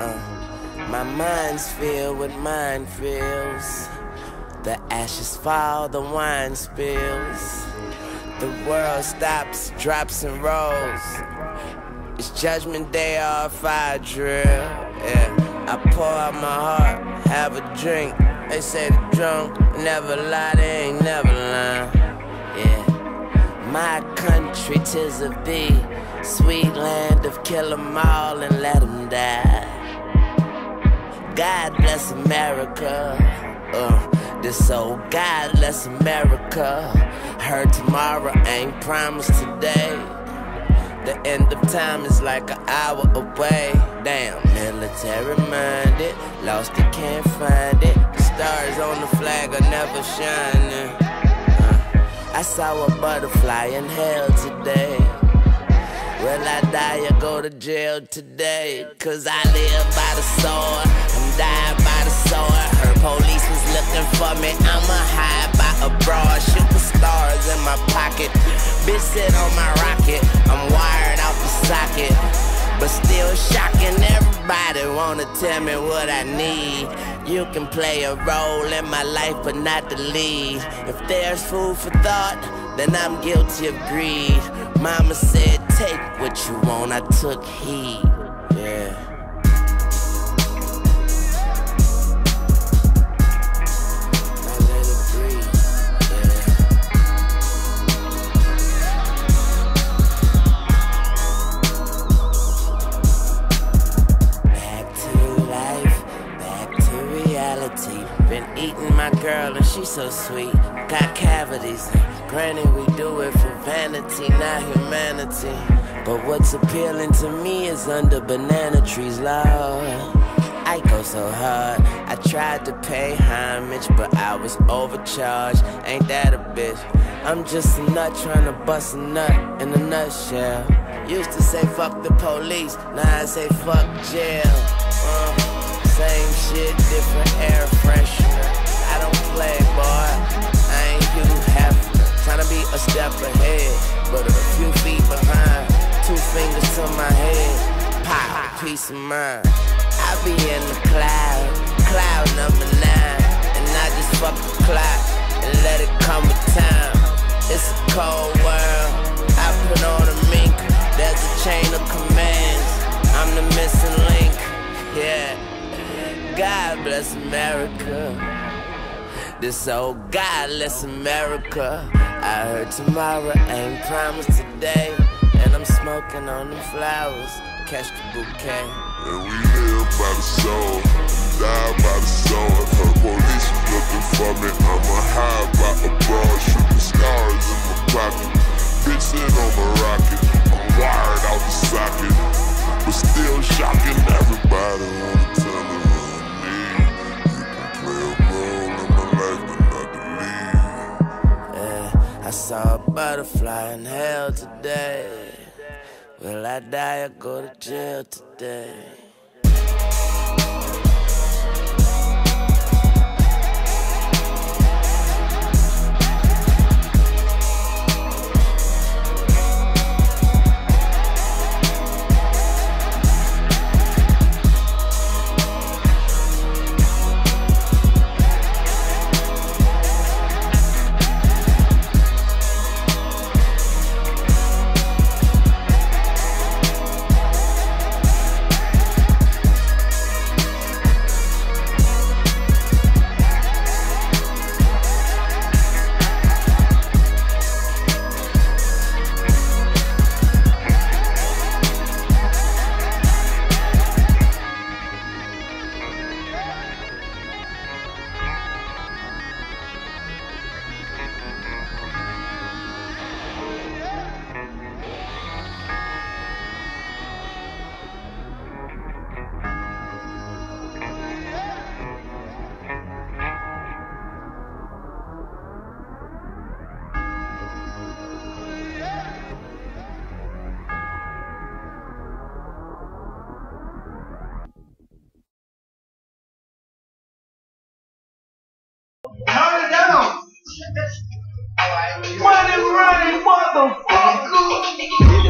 Uh, my mind's filled with minefields. The ashes fall, the wine spills. The world stops, drops, and rolls. It's judgment day or fire drill. Yeah, I pour out my heart, have a drink. They say the drunk never lie, they ain't never lying. Yeah, my country tis of thee, sweet land of kill 'em all and let 'em die. God bless America. Uh, this old God bless America. Heard tomorrow ain't promised today. The end of time is like an hour away. Damn, military minded, lost it, can't find it. The stars on the flag are never shining. Uh, I saw a butterfly in hell today. Will I die or go to jail today? Cause I live by the sword, Dying by the sword. Her police was looking for me, I'ma hide by a broad. Shooting stars in my pocket. Bitch sit on my rocket, I'm wired out the socket. But still shocking, everybody wanna tell me what I need. You can play a role in my life, but not the lead. If there's food for thought, then I'm guilty of greed. Mama said, take what you want, I took heed. Eating my girl and she's so sweet. Got cavities. Granted, we do it for vanity, not humanity. But what's appealing to me is under banana trees, Lord. I go so hard. I tried to pay homage, but I was overcharged. Ain't that a bitch? I'm just a nut trying to bust a nut in a nutshell. Used to say fuck the police, now I say fuck jail. Uh, same shit, different air freshener. I ain't Hugh Hefner. Tryna be a step ahead, but a few feet behind. Two fingers to my head, pop, peace of mind. I be in the cloud, cloud number nine, and I just fuck the clock and let it come with time. It's a cold world. I put on a mink. There's a chain of commands. I'm the missing link. Yeah. God bless America. This old godless America. I heard tomorrow ain't promised today. And I'm smoking on them flowers. Catch the bouquet. And we live by the soul, die by the sword. Her police was looking for me, I'ma hide by a broad, shooting stars in my pocket. Bitch on my rocket, I'm wired out I saw a butterfly in hell today. Will I die or go to jail today? Money running, motherfucker.